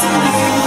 see.